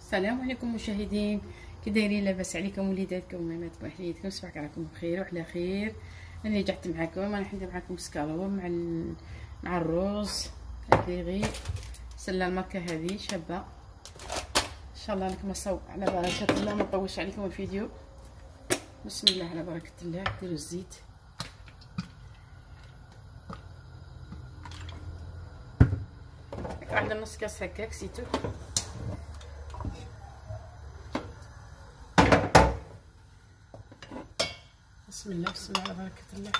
السلام عليكم مشاهدين. كي دايرين لاباس عليكم وليداتكم وماماتكم وحليتكم صباحك راكم بخير وعلى خير. أنا رجعت معكم أنا حندير معكم سكالور مع ال... مع الروز. الكيغي سلة الماركه هذه شابة. إن شاء الله لكم على بركة الله ما نطولش عليكم الفيديو. بسم الله على بركة الله ديروا الزيت. عندنا نص كاس هكاك سيتو. بسم الله بسم الله على بركة الله.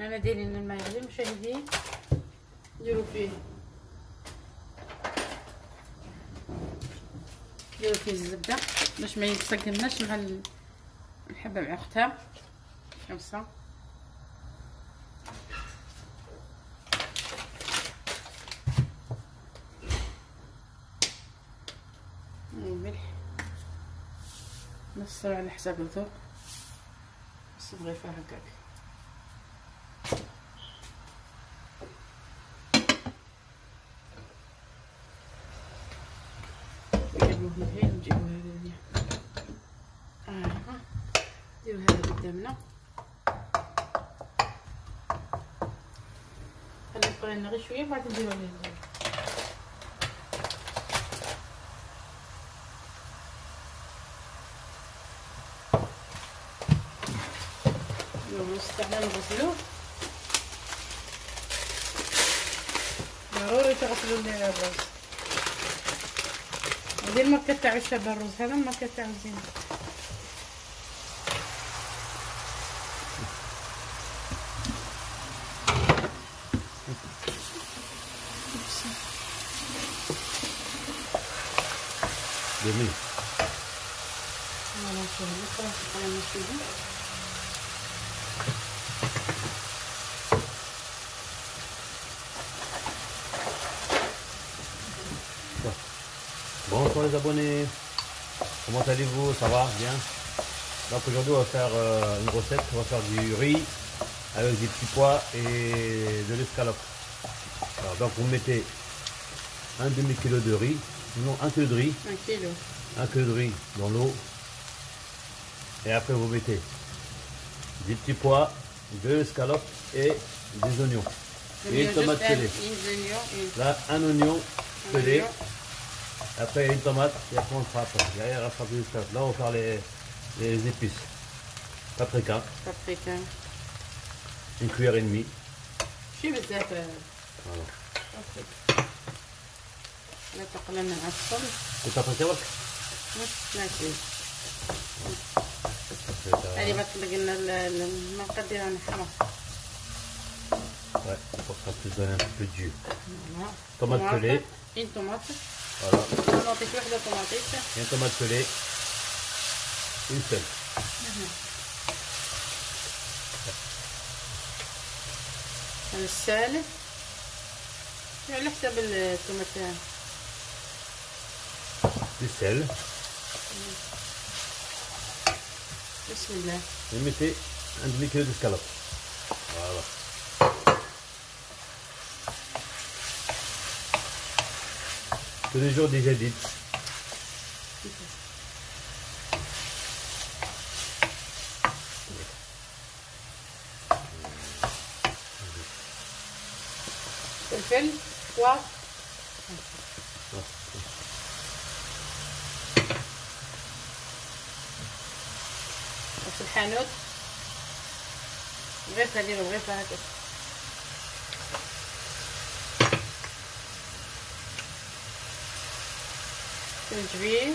أنا دايرين الماء يغلي مشاهدين نديرو فيه. نديرو فيه الزبدة. باش ما يتسقمناش مع الحبة مع اختها خمسه نصر على حساب الذوق بس بغي فيها هكاك. نجيبوه من نجيبو هذا آه. نديرو هذا قدامنا. خلي يبقى لنا غير شوية بعد نديرو عليه. تاعنا نغسلوه ضروري تغسلوا لي الرز. هذه الماركه تاع الشابه الرز هذا الماركه تاع زين جميل. Bonsoir les abonnés, comment allez-vous Ça va Bien Donc aujourd'hui on va faire euh, une recette, on va faire du riz avec des petits pois et de l'escalope. Alors donc vous mettez un demi kilo de riz, non un kilo de riz, un kilo, un kilo de riz dans l'eau et après vous mettez des petits pois, de l'escalope et des oignons. Et une tomate pelée. Là un oignon pelé. Après, il y a une tomate et après on le fera après. Derrière, on fera plus de Là, on va faire les, les épices. Paprika. Paprika. Une cuillère et demie. شي بزاف voilà. لا تقلنا نعصر البابريكا برك ماشي هذه بطلق لنا المقدرة نحمر Ouais, pour que ça puisse donner un peu plus dur. Voilà. Tomate pelée. Une tomate. Voilà. طماطيش وحده tomate pelée une seule. هذا السالف على حساب du sel بسم الله et mettez un demi tous les jours déjà dit. فلفل poivre في الحانوت غير هذه غير هكا زنجبيل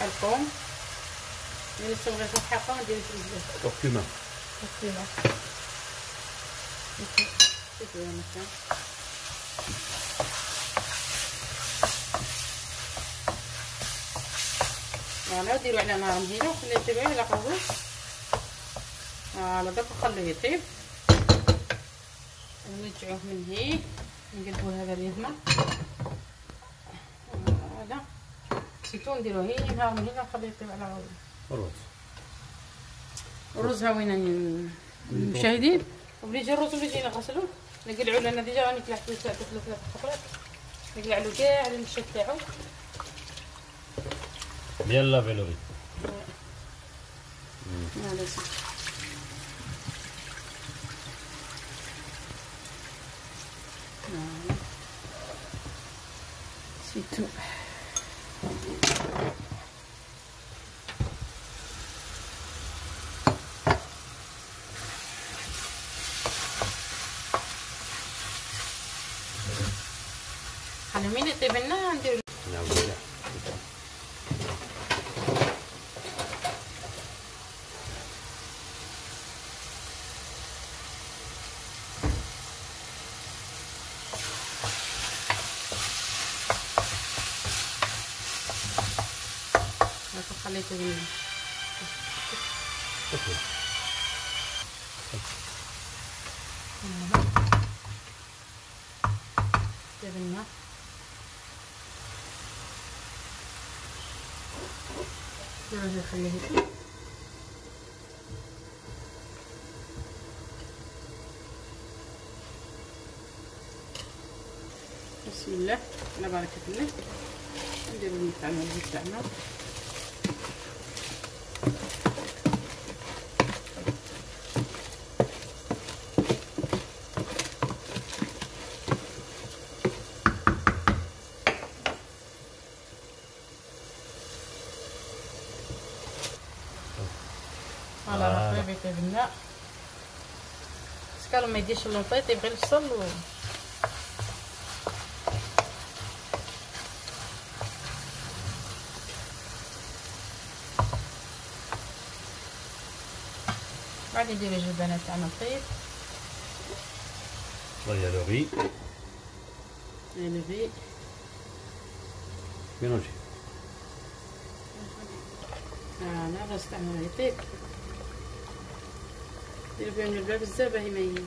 الكوم من الصبغة الحقة ندير في الزيت كركمة كركمة شوفوا مثلا. فوالا ديرو على نار مهيله وخليه يطيب على قبوس فوالا داك خليه يطيب نرجعوه من هيك نقلبوا هذا اليدمة هذا نسيتو نديرو هي نهار هنا نخليه يطيب على الرز. الرز ها وين المشاهدين وبلي يجي الرز بيجي نغسلو نقلعو لنا ديجا راني كلحت ثلاث خطرات نقلع له كاع المشا تاعو. Biella pelovita. Eh. Mm. Eh, no, adesso. No. Sì, tu. خليته هنا. جبنا. نروح نخليه بسم الله. على بركة الله نديرو المطعم تاعنا فوالا راه بيت البناء سكالو ما يديرش اللوطيط يبغي البصل بعد ندير الجبانات تاعنا طيب ويا لو ري le riz ميلونجي فوالا الرز تاعنا يطيب ندير بهم الماء بزاف باهي ما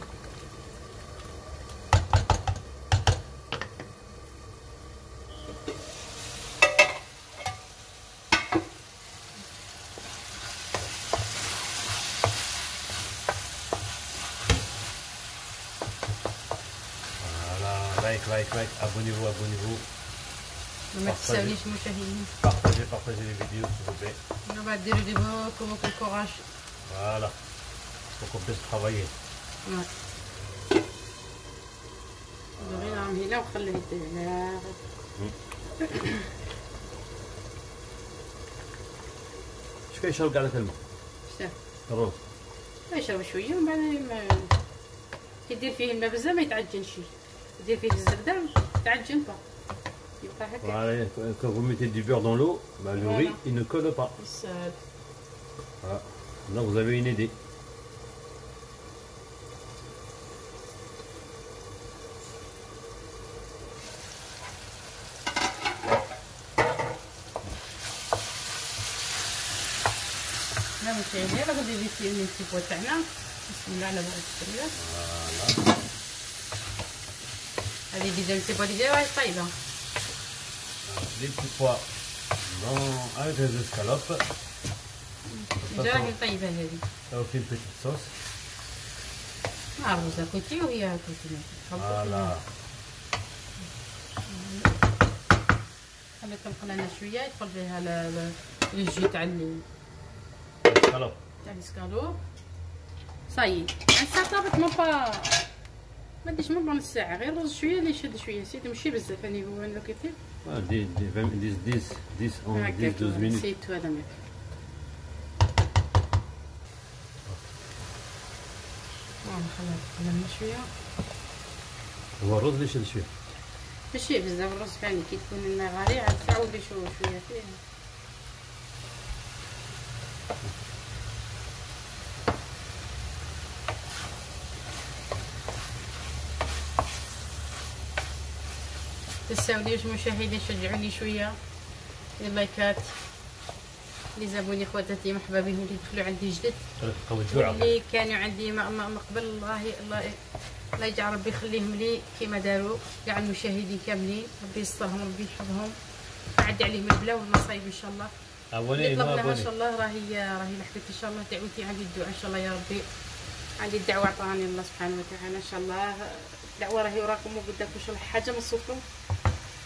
ي- فوالا لايك لايك لايك abonnez-vous abonnez-vous ما تساويش مشاهدين partagez partagez les vidéos s'il vous plaît On va dire des mots comme au courage. voilà pour qu'on puisse travailler Ouais. دغيا نعم هنا وخليه يطيب على اش كيشرب كاع ذاك الماء شتا الرز يشرب شوية ومن بعد ما كي دير فيه الماء بزاف ما يتعجنش دير فيه الزبده تعجن با يبقى هكا Voilà, quand vous mettez du beurre dans l'eau, bah, le Voilà. riz il ne colle pas. بالسهل Voilà. Là vous avez une idée. لا مشاهدين راه غادي ندير فيه les petits pois تاعنا بسم الله على بركه الله Voilà. هذه déjà les petits pois ديالي راهي طايبه Les petits pois dans, avec les escalopes. Ça, déjà ça, راهي طايبه هذه ça vous fait une petite sauce. مع الرز côté وهي côté Voilà. خلي تنقل لنا شوية يدخل فيها ل- ل- الجي تاع ال- Escalope. تاع الاسكالو صاي عن طابت ما با ما ديش ما نص ساعة غير رز شوية اللي يشد شوية. سيت ماشي بزاف راني هو أنا كيطيب Ah, 10, 10, 10, 10, 10, 11, 10, 12 minutes. نسيت هذا ماك لنا شوية. هو الرز اللي شد شوية. ماشي بزاف الرز فاني كي تكون غالي عاد تعاود شو شوية فيه تساوليوش مشاهدي شجعوني شوية. اللايكات. لي زابوني خواتاتي مرحبا بهم. اللي دخلوا عندي جدد. اللي كانوا عندي ما ما ما قبل الله الله الله يجعل ربي يخليهم لي كيما داروا. كاع المشاهدين كاملين. ربي يسترهم ربي يحفظهم. يعدي عليهم البلا والمصايب إن شاء الله. ابوني يطلب لها إن شاء الله راهي راهي لحقت إن شاء الله. دعوتي عندي الدعاء إن شاء الله يا ربي. عندي الدعوة عطاني الله سبحانه وتعالى إن شاء الله. الدعوه راهي وراكم وقدامكم الله حاجة ما تصوفوا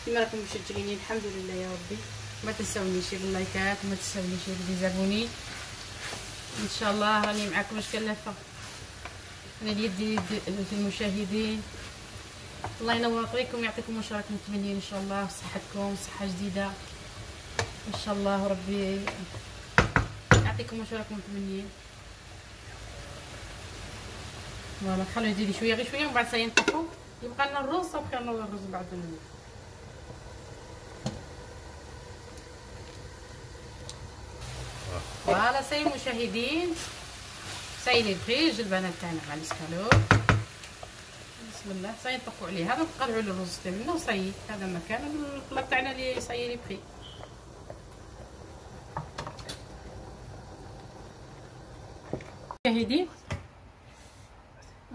كيما راكم مشجعيني الحمد لله يا ربي. ما تنساونيش باللايكات وما تنساونيش بالزابوني إن شاء الله راني معاكم واش كلفه أنا اليد المشاهدين. الله ينور طريقكم ويعطيكم واش راكم متمنين إن شاء الله صحتكم صحة جديدة. إن شاء الله ربي يعطيكم واش راكم متمنين فوالا خلوا يزيد شوية غير شوية ومن بعد سينطفوا يبقى لنا الرز صافي لنا الرز بعد الموت فوالا سي المشاهدين سايلي الفريج البنات تاعنا مع الاسكالوب بسم الله سينطفوا عليه هذا نقلعوا الرز تاعنا وصاي هذا مكان الخلاط تاعنا اللي سايلي بخي مشاهدين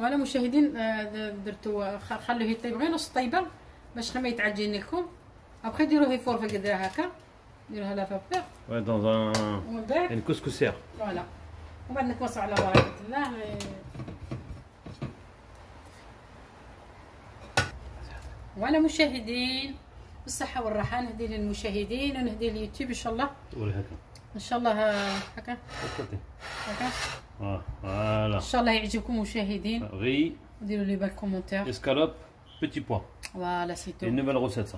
وأنا مشاهدين آه، درتو خلوه يطيب. غير نص طيبة باش ما يتعجن لكم ابخي ديروه فور في قدرة هكا. ديروها لا un, ومن بعد une couscoussière. voilà. ومن بعد نكوصوا على بركه الله. وأنا مشاهدين بالصحة والراحة نهدي للمشاهدين ونهدي لليوتيوب إن شاء الله. ولا هكا. إن شاء الله آه، هكا. هكا. Voilà. شاء الله يعجبكم مشاهدين Riz, وديروا لي بال commentaires escalope, petit pois. voilà c'est tout Une nouvelle recette ça.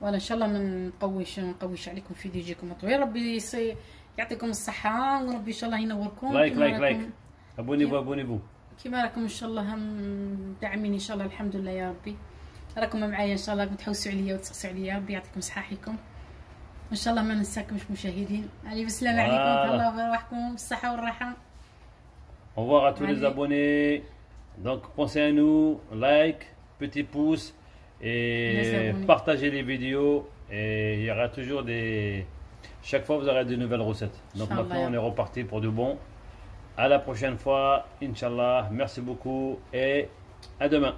ولا ان شاء الله ما نقويش نقويش عليكم في يجيكم طويل ربي يصي يعطيكم الصحة وربي ان شاء الله ينوركم like like like. راكم- Abonnez-vous, abonnez-vous. كيما راكم ان شاء الله هم داعمين ان شاء الله الحمد لله يا ربي راكم معايا ان شاء الله تحوسوا عليا وتسقسوا عليا ربي يعطيكم صحاحكم ان شاء الله ما ننساكمش مشاهدين علي بالسلامة عليكم في رواحكم بالصحة والراحة Au revoir à tous les abonnés. Donc pensez à nous, like, petit pouce et partagez les vidéos. Et il y aura toujours des. Chaque fois, vous aurez de nouvelles recettes. Donc maintenant, on est reparti pour de bon. À la prochaine fois, Inch'Allah. Merci beaucoup et à demain.